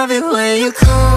love it when you call